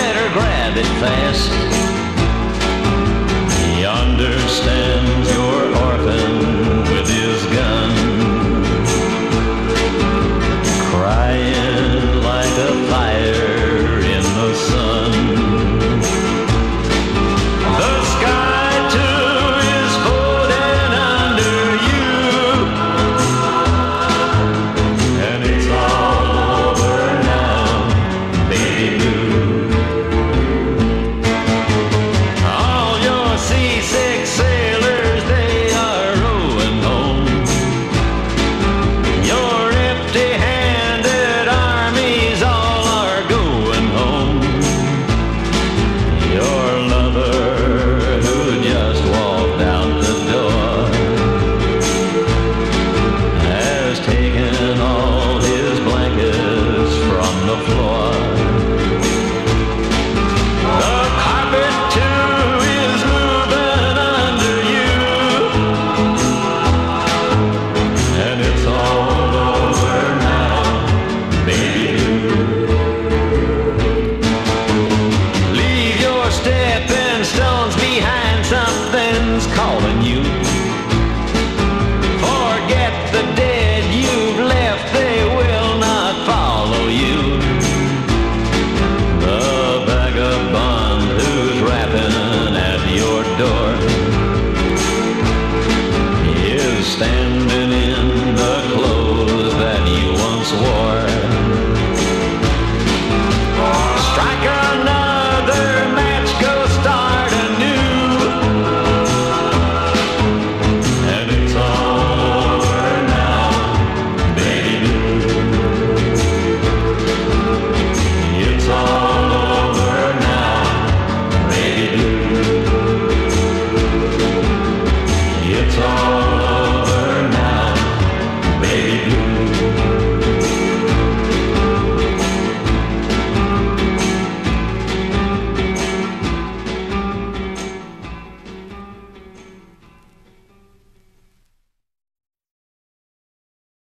better grab it fast. He understands. you.